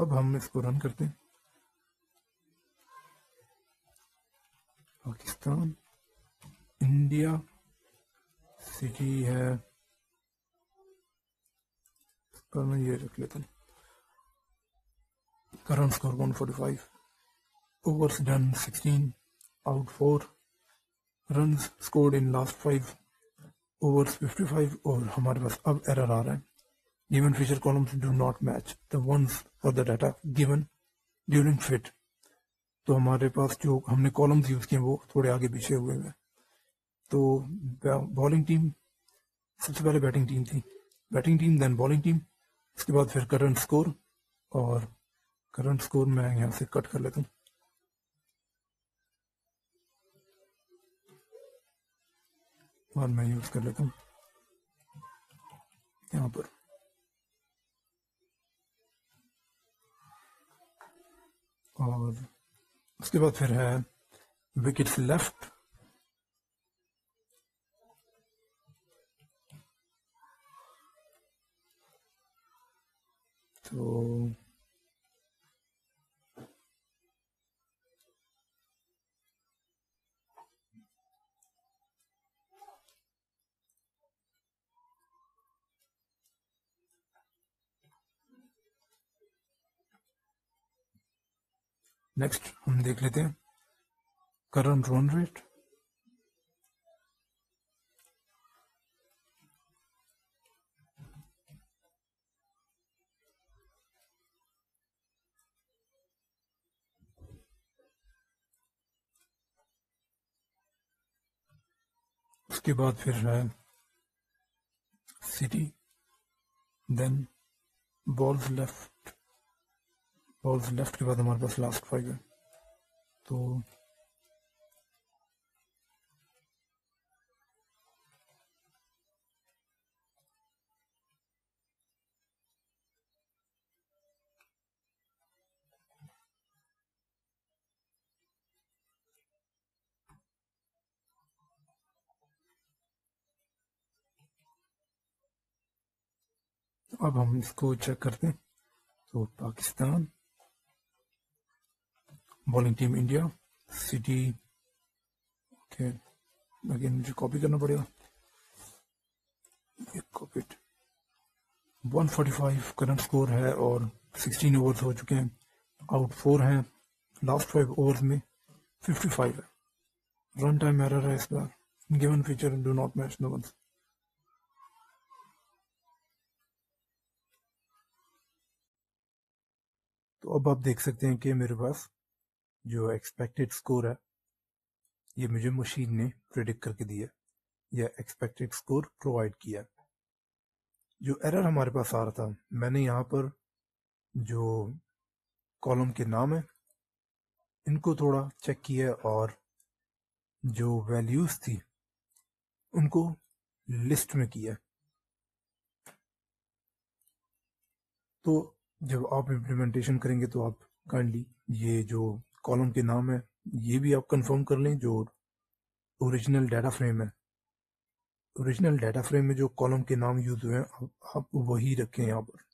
अब हम इसको रन करते हैं। पाकिस्तान, इंडिया सिटी है। पर मैं ये रख लेता हूँ। Current score 145 overs done 16 out four runs scored in last five overs 55 और हमारे पास अब एरर आ रहा है। Given feature columns do not match the ones for the data given during fit तो हमारे पास जो हमने कॉलम्स यूज़ किए वो थोड़े आगे पीछे हुए हैं। तो बॉलिंग टीम सबसे पहले बैटिंग टीम थी। Batting team then bowling team उसके बाद फिर करंट स्कोर और करंट स्कोर मैं यहाँ से कट कर लेता हूँ। और मैं यूज़ कर लेता हूँ। यहाँ पर। और उसके बाद फिर है विकेट्स लेफ़्ट तो नेक्स्ट हम देख लेते हैं। करंट रन रेट उसके बाद फिर है city then balls left balls left के बाद हमारे पास लास्ट फाइव है। तो अब हम इसको चेक करते हैं। तो Pakistan. Bowling team India city okay again मुझे कॉपी करना पड़ेगा। कॉपी 145 करंट स्कोर है और 16 ओवर्स हो चुके हैं। आउट फोर हैं। लास्ट फाइव ओवर्स में 55 है। रन टाइम एरर है इस बार। Given feature do not match no ones तो अब आप देख सकते हैं कि मेरे पास जो एक्सपेक्टेड स्कोर है, ये मुझे मशीन ने प्रिडिक्ट करके दिया या एक्सपेक्टेड स्कोर प्रोवाइड किया जो एरर हमारे पास आ रहा था, मैंने यहाँ पर जो कॉलम के नाम है, इनको थोड़ा चेक किया और जो वैल्यूज़ थी, उनको लिस्ट में किया। तो जब आप इम्प्लीमेंटेशन करेंगे तो आप काइंडली ये जो कॉलम के नाम है, ये भी आप कंफर्म कर लें जो ओरिजिनल डाटा फ्रेम है। ओरिजिनल डाटा फ्रेम में जो कॉलम के नाम यूज़ हुए हैं, आप वही रखें यहाँ पर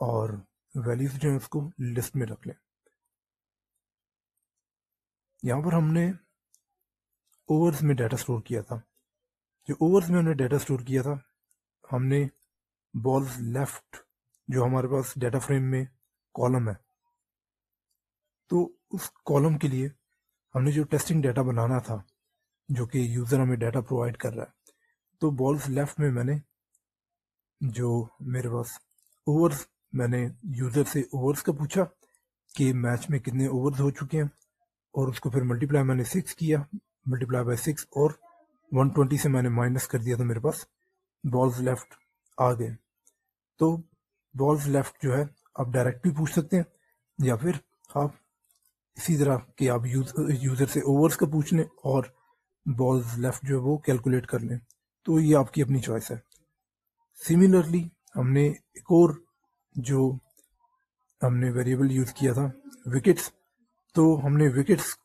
और वैल्यूज़ जो है उसको लिस्ट में रख लें। यहाँ पर हमने ओवर्स में डाटा स्टोर किया था। जो ओवर्स में हमने डाटा स्टोर किया था, हमने बॉल्स लेफ़्ट जो हमारे पास डाटा फ्रेम में कॉलम है। तो उस कॉलम के लिए हमने जो टेस्टिंग डाटा बनाना था, जो कि यूज़र हमें डाटा प्रोवाइड कर रहा है तो बॉल्स लेफ़्ट में मैंने जो मेरे पास ओवर्स, मैंने यूज़र से ओवर्स का पूछा कि मैच में कितने ओवर्स हो चुके हैं, और उसको फिर मल्टीप्लाई मैंने सिक्स किया मल्टीप्लाई बाय सिक्स और 120 से मैंने माइनस कर दिया तो मेरे पास, बॉल्स लेफ़्ट आ गए। तो बॉल्स लेफ़्ट जो है, आप डायरेक्ट भी पूछ सकते हैं, या फिर आप इसी तरह के आप यूज़ यूज़र से ओवर्स का पूछ लें और बॉल्स लेफ़्ट जो है वो कैलकुलेट कर लें। तो ये आपकी अपनी चॉइस है। सिमिलरली हमने एक और जो हमने वेरिएबल यूज़ किया था विकेट्स तो हमने विकेट्स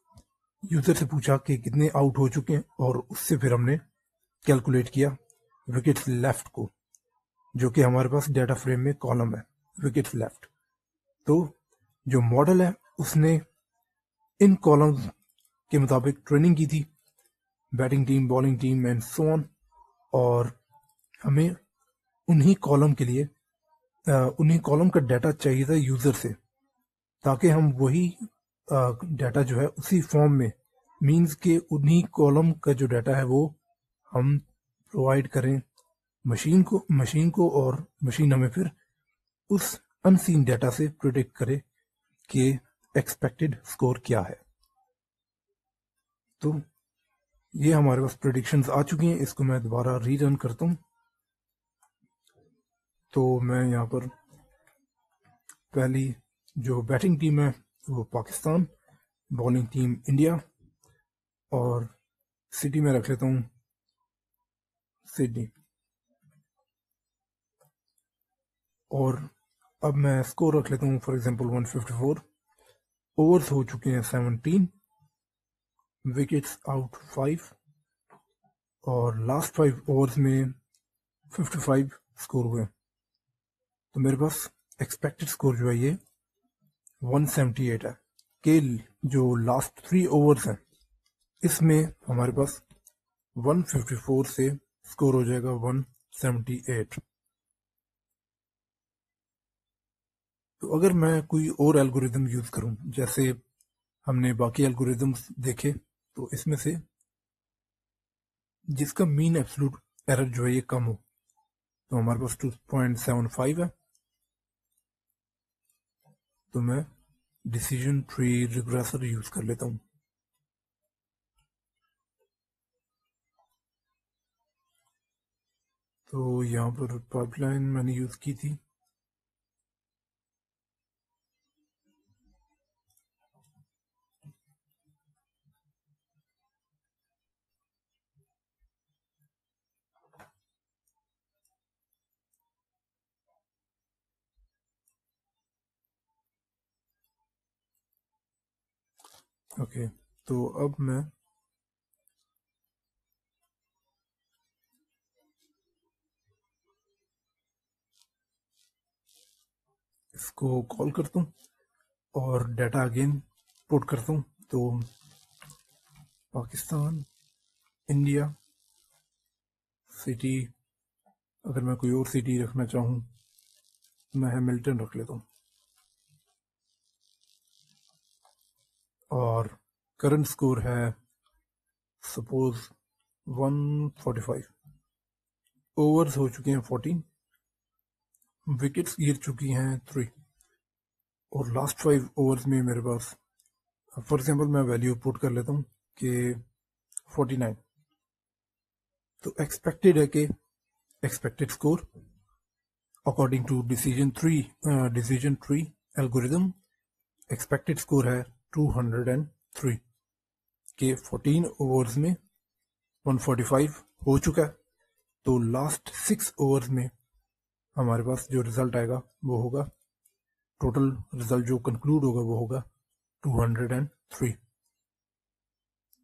यूज़र से पूछा कि कितने आउट हो चुके हैं और उससे फिर हमने कैलकुलेट किया विकेट्स लेफ़्ट को, जो कि हमारे पास डेटा फ्रेम में कॉलम है विकेट लेफ़्ट तो जो मॉडल है, उसने इन कॉलम के मुताबिक ट्रेनिंग की थी batting team bowling team and so on और हमें उन्हीं कॉलम के लिए उन्हीं कॉलम का डाटा चाहिए था यूज़र से, ताकि हम वही डाटा जो है उसी फॉर्म में मींस के उन्हीं कॉलम का जो डाटा है वो हम प्रोवाइड करें मशीन को मशीन को और मशीन हमें फिर उस अनसीन डाटा से प्रोडिक्ट करे कि एक्सपेक्टेड स्कोर क्या है? तो ये हमारे पास प्रोडिक्शंस आ चुकी हैं, इसको मैं दोबारा रीरन करता हूँ। तो मैं यहाँ पर पहली जो बैटिंग टीम है, वो पाकिस्तान बॉलिंग टीम इंडिया और सिटी में रख लेता हूँ सिडनी और अब मैं स्कोर रख लेता हूँ फॉर एग्जांपल 154 ओवर्स हो चुके हैं 17 विकेट्स आउट फाइव और लास्ट फाइव ओवर्स में 55 स्कोर हुए। तो मेरे पास एक्सपेक्टेड स्कोर जो है ये 178 है। के जो लास्ट थ्री ओवर्स हैं, इसमें हमारे पास 154 से स्कोर हो जाएगा 178 तो अगर मैं कोई और एल्गोरिदम यूज़ करूँ, जैसे हमने बाकी एल्गोरिदम्स देखे तो इसमें से जिसका मीन एब्सोल्यूट एरर जो है ये कम हो तो हमारे पास 2.75 है। तो मैं डिसीज़न ट्री रिग्रेसर यूज़ कर लेता हूँ। तो यहाँ पर पाइपलाइन मैंने यूज़ की थी। ओके तो अब मैं इसको कॉल करता हूँ और डाटा अगेन पुट करता हूँ। तो पाकिस्तान, इंडिया, सिटी, अगर मैं कोई और सिटी रखना चाहूँ, मैं हैमिल्टन रख लेता हूँ। और करंट स्कोर है सपोज़ 145 ओवर्स हो चुके हैं 14 विकेट्स गिर चुकी हैं थ्री और लास्ट फाइव ओवर्स में मेरे पास फॉर एग्जांपल मैं वैल्यू पुट कर लेता हूँ कि 49 तो एक्सपेक्टेड है कि expected score according to decision three decision tree algorithm expected score है 203 के 14 ओवर्स में 145 हो चुका है। तो लास्ट सिक्स ओवर्स में हमारे पास जो रिज़ल्ट आएगा वो होगा। टोटल रिज़ल्ट जो कंक्लूड होगा वो होगा 203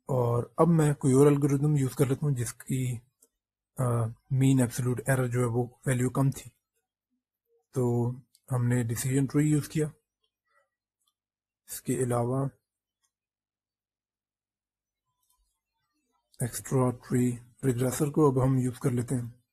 और अब मैं कोई और एल्गोरिदम यूज़ कर लेता हूँ जिसकी मीन एब्सोल्यूट एरर जो है वो वैल्यू कम थी। तो हमने डिसीज़न ट्री यूज़ किया। इसके अलावा एक्स्ट्रा ट्री रिग्रेसर को अब हम यूज़ कर लेते हैं।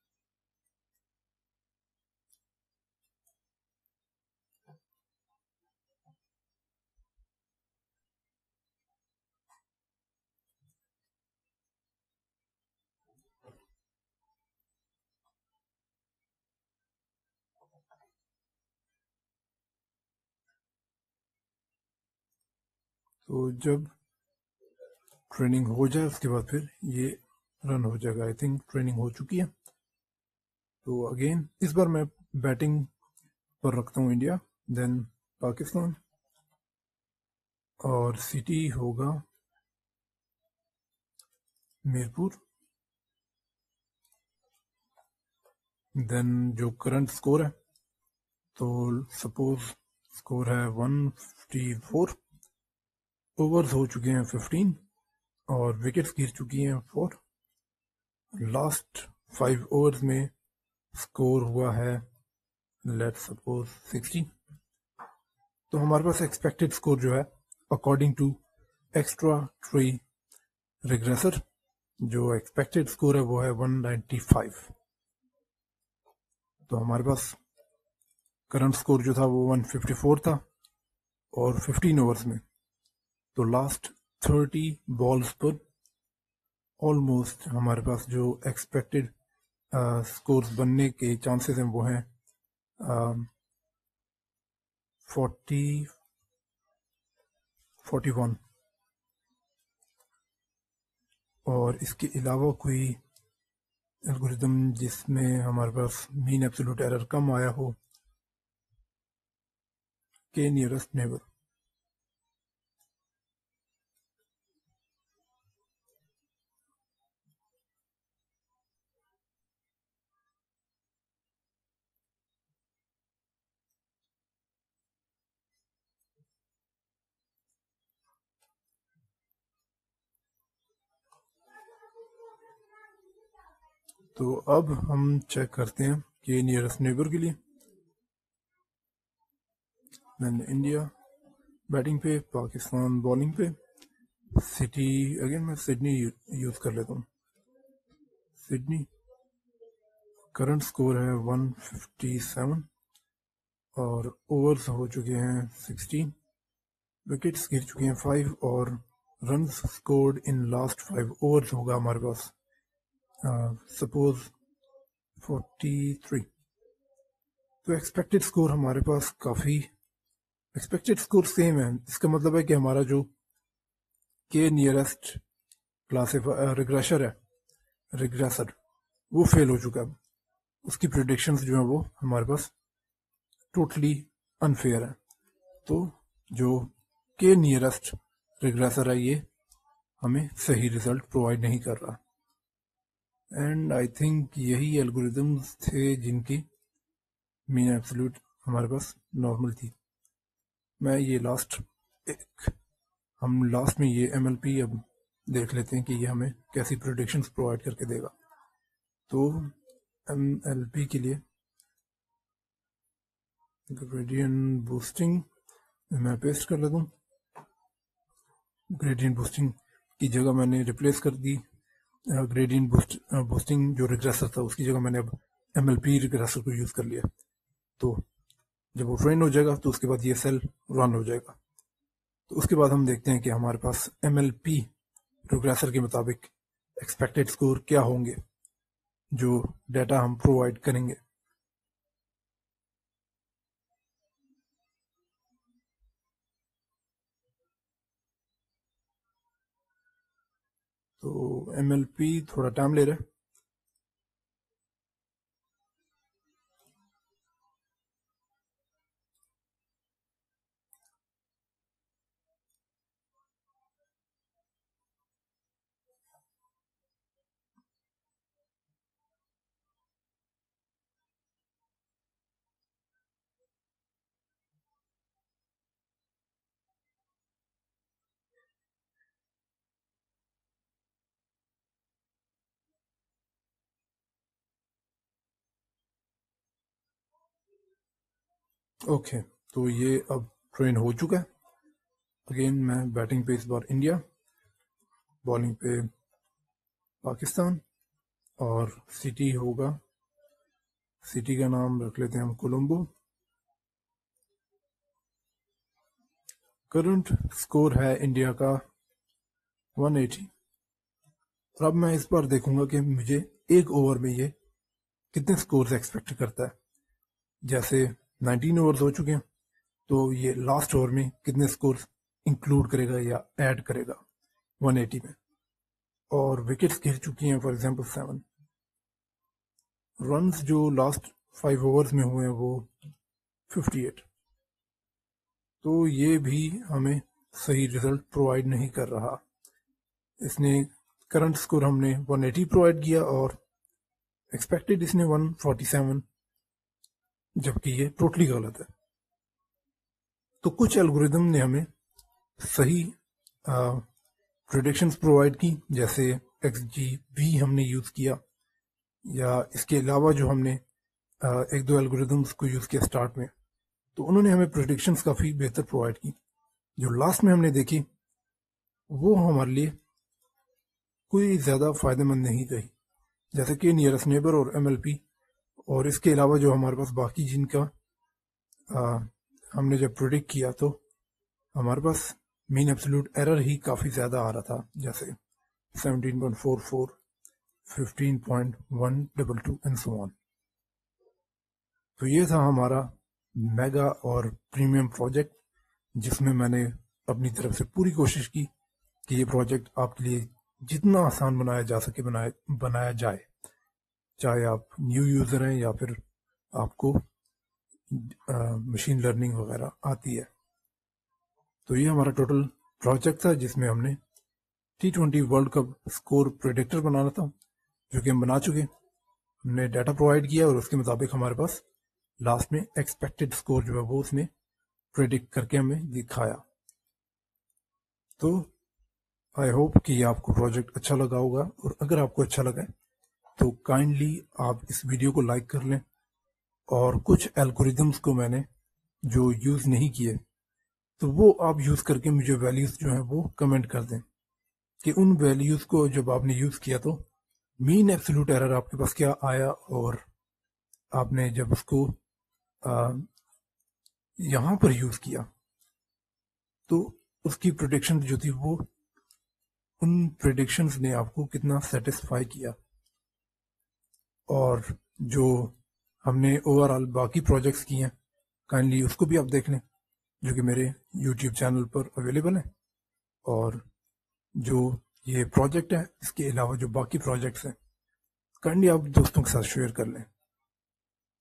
तो जब ट्रेनिंग हो जाए, उसके बाद फिर ये रन हो जाएगा। आई थिंक ट्रेनिंग हो चुकी है। तो अगेन इस बार मैं बैटिंग पर रखता हूँ इंडिया देन पाकिस्तान और सिटी होगा मीरपुर देन जो करंट स्कोर है तो सपोज़ स्कोर है 154 ओवर्स हो चुके हैं 15 और विकेट्स गिर चुकी हैं फोर लास्ट फाइव ओवर्स में स्कोर हुआ है लेट सपोज़ 60 तो हमारे पास एक्सपेक्टेड स्कोर जो है according to extra tree regressor जो एक्सपेक्टेड स्कोर है वो है 195 तो हमारे पास करंट स्कोर जो था वो 154 था और 15 ओवर्स में तो लास्ट थर्टी बॉल्स पर ऑलमोस्ट हमारे पास जो एक्सपेक्टेड स्कोर्स बनने के चांसेस हैं वो हैं फोर्टी फोर्टी वन और इसके अलावा कोई एल्गोरिदम जिसमें हमारे पास मीन एब्सोल्यूट एरर कम आया हो, के नियरेस्ट नेबर तो अब हम चेक करते हैं कि नियरेस्ट नेबर के लिए। देन इंडिया बैटिंग पे पाकिस्तान बॉलिंग पे सिटी अगेन मैं सिडनी यूज़ कर लेता हूँ। सिडनी करंट स्कोर है 157 और ओवर्स हो चुके हैं 16 विकेट्स गिर चुके हैं फाइव और run scored in last five overs होगा हमारे पास। सपोज़ फोर्टी थ्री तो एक्सपेक्टेड स्कोर हमारे पास काफ़ी एक्सपेक्टेड स्कोर सेम है। इसका मतलब है कि हमारा जो के नियरेस्ट क्लासिफाई रिग्रेशर है रिग्रेसर वो फेल हो चुका है। उसकी प्रिडिक्शंस जो है वो हमारे पास टोटली अनफेयर है। तो जो के नियरेस्ट रिग्रेसर है, ये हमें सही रिज़ल्ट प्रोवाइड नहीं कर रहा। एंड आई थिंक यही एल्गोरिदम्स थे जिनकी मीन एब्सोल्यूट हमारे पास नॉर्मल थी। मैं ये लास्ट एक, हम लास्ट में ये एमएलपी अब देख लेते हैं कि ये हमें कैसी प्रोडिक्शंस प्रोवाइड करके देगा। तो एमएलपी के लिए ग्रेडियंट बूस्टिंग मैं पेस्ट कर लेता हूँ। ग्रेडियंट बूस्टिंग की जगह मैंने रिप्लेस कर दी। ग्रेडियंट बूस्ट बूस्टिंग जो रिग्रेसर था, उसकी जगह मैंने अब एम एल पी रिग्रेसर को यूज़ कर लिया। तो जब वो ट्रेन हो जाएगा तो उसके बाद ये सेल रन हो जाएगा। तो उसके बाद हम देखते हैं कि हमारे पास एम एल पी रिग्रेसर के मुताबिक एक्सपेक्टेड स्कोर क्या होंगे, जो डाटा हम प्रोवाइड करेंगे। तो MLP थोड़ा टाइम ले रहा है। ओके तो ये अब ट्रेन हो चुका है। अगेन मैं बैटिंग पे इस बार इंडिया बॉलिंग पे पाकिस्तान और सिटी होगा। सिटी का नाम रख लेते हैं हम कोलंबो करंट स्कोर है इंडिया का 180 और अब मैं इस बार देखूँगा कि मुझे एक ओवर में ये कितने स्कोर एक्सपेक्ट करता है। जैसे 19 ओवर्स हो चुके हैं तो ये लास्ट ओवर में कितने स्कोर इंक्लूड करेगा या ऐड करेगा? 180 में। और विकेट्स गिर चुकी हैं फॉर एग्जांपल सेवन रन जो लास्ट फाइव ओवर्स में हुए हैं, वो 58 तो ये भी हमें सही रिज़ल्ट प्रोवाइड नहीं कर रहा। इसने करंट स्कोर हमने 180 प्रोवाइड किया और एक्सपेक्टेड इसने 147 जबकि ये टोटली गलत है। तो कुछ एल्गोरिदम ने हमें सही प्रोडिक्शंस प्रोवाइड की जैसे एक्स जी वी हमने यूज़ किया या इसके अलावा जो हमने आ, एक दो एल्गोरिदम्स को यूज़ किया स्टार्ट में तो उन्होंने हमें प्रोडिक्शंस काफ़ी बेहतर प्रोवाइड की। जो लास्ट में हमने देखी वो हमारे लिए कोई ज़्यादा फ़ायदेमंद नहीं रही। जैसे कि नियरस्ट नेबर और एमएलपी और इसके अलावा जो हमारे पास बाकी जिनका आ, हमने जब प्रोडिक्ट किया तो हमारे पास मीन एब्सोल्यूट एरर ही काफ़ी ज़्यादा आ रहा था जैसे 17.44, 15.1 double two and so on तो ये था हमारा मेगा और प्रीमियम प्रोजेक्ट जिसमें मैंने अपनी तरफ़ से पूरी कोशिश की कि ये प्रोजेक्ट आपके लिए जितना आसान बनाया जा सके बनाया बनाया जाए। चाहे आप न्यू यूज़र हैं या फिर आपको मशीन लर्निंग वगैरह आती है। तो ये हमारा टोटल प्रोजेक्ट था जिसमें हमने T twenty World Cup score predictor बनाना था, जो कि हम बना चुके हमने डाटा प्रोवाइड किया और उसके मुताबिक हमारे पास लास्ट में एक्सपेक्टेड स्कोर जो है वो उसने प्रेडिक्ट करके हमें दिखाया। तो आई होप कि आपको प्रोजेक्ट अच्छा लगा होगा और अगर आपको अच्छा लगा तो काइंडली आप इस वीडियो को लाइक कर लें और कुछ एल्गोरिदम्स को मैंने जो यूज़ नहीं किए तो वो आप यूज़ करके मुझे वैल्यूज़ जो है वो कमेंट कर दें कि उन वैल्यूज़ को जब आपने यूज़ किया तो मीन एब्सोल्यूट एरर आपके पास क्या आया और आपने जब उसको यहाँ पर यूज़ किया तो उसकी प्रोडिक्शन जो थी वो, उन प्रिडिक्शंस ने आपको कितना सेटिस्फाई किया। और जो हमने ओवरऑल बाकी प्रोजेक्ट्स किए हैं काइंडली उसको भी आप देख लें, जो कि मेरे यूट्यूब चैनल पर अवेलेबल है। और जो ये प्रोजेक्ट है, इसके अलावा जो बाकी प्रोजेक्ट्स हैं काइंडली आप दोस्तों के साथ शेयर कर लें,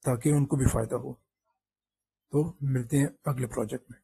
ताकि उनको भी फ़ायदा हो। तो मिलते हैं अगले प्रोजेक्ट में।